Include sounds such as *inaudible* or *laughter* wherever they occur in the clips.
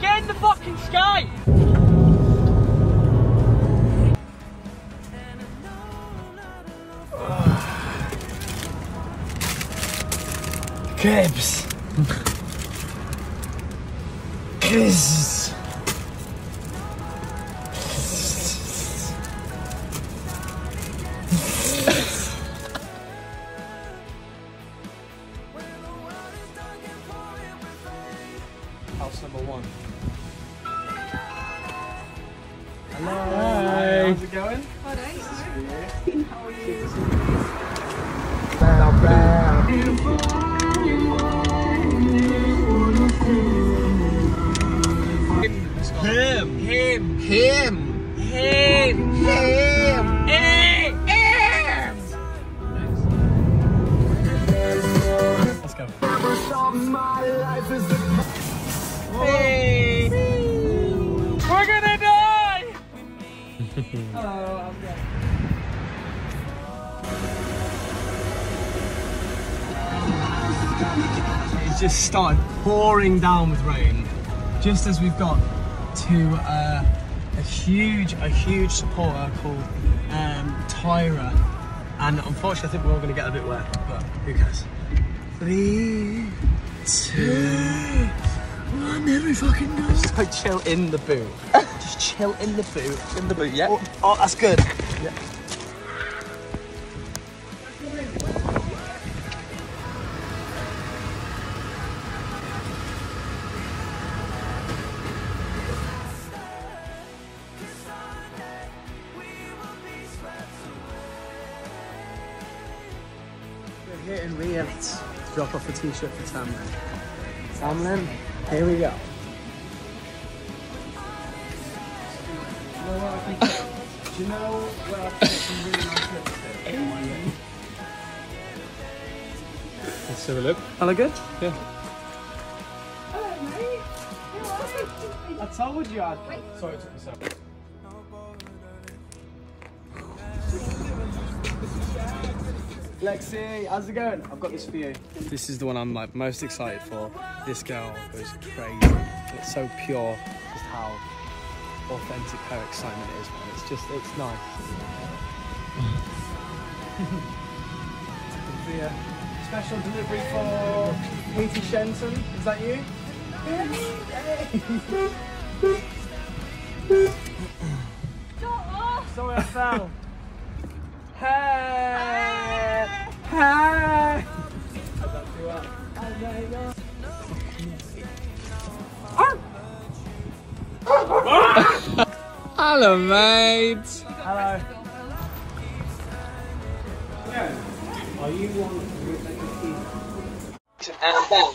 Get in the fucking sky! Krebs. Krebs. House number one. Hi. How's it going? Bow, bow. Him! Him! Him. Him! Him. Him! Let's go. Hey! *laughs* It's just started pouring down with rain, just as we've got to uh, a huge, a huge supporter called um, Tyra, and unfortunately, I think we're all going to get a bit wet, but who cares? Three, two. I'm every fucking go. Just chill in the boot. Just chill in the boot. In the boot, yeah. Oh, oh, that's good. Yeah. We're here in Riyadh drop off a t-shirt for Tamlin. Tamlin, here we go. You know where I can really nice? Let's have a look. Hello, good? Yeah. I told you I'd. Sorry, it took me so Lexi, how's it going? I've got this for you. This is the one I'm like most excited for. This girl goes crazy. It's so pure, just how authentic her excitement is, man. It's just, it's nice. *laughs* the uh, special delivery for Katie Shenton. Is that you? *laughs* Sorry, I fell. Hello, mate. Hello. and back.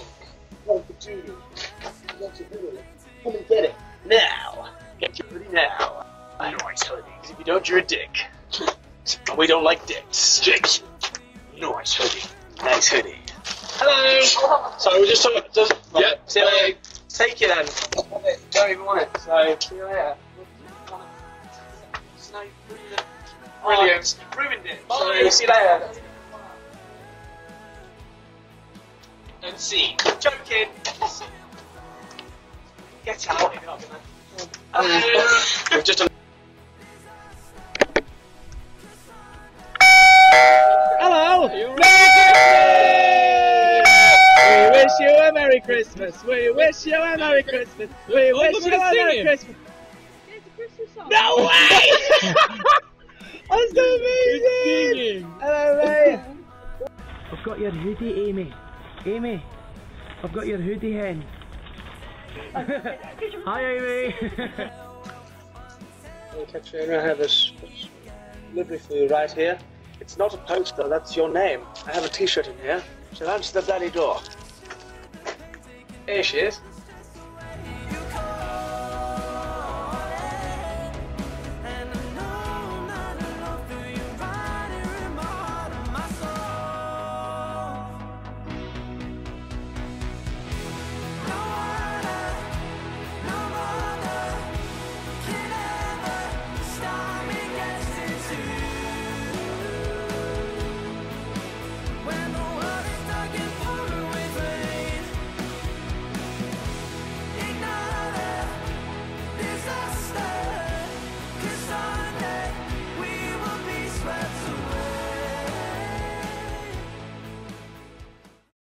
One for Judy. One for Billy. Come and get it. Now. Get your hoodie now. I know Nice hoodie. 'Cause if you don't, you're a dick. And we don't like dicks. Dicks. Nice hoodie. Nice hoodie. Hello. Sorry, we're just talking. Just, yeah. See you later. Take it then. Don't even want it. So, see you later. No, you ruined it. Brilliant. ruined it. So, see you later. and see. Joking. *laughs* Get out. Uh, *laughs* just a Hello! We wish you a Merry Christmas! We wish you a Merry Christmas! We wish you a Merry Christmas! No way! *laughs* That's amazing! Hello, mate! *laughs* I've got your hoodie, Amy. Amy, I've got your hoodie, hen. *laughs* Hi, Amy. Hey, Katrina, I have a s- s- delivery for you right here. It's not a poster, that's your name. I have a t-shirt in here. So answer the bloody door. Here she is.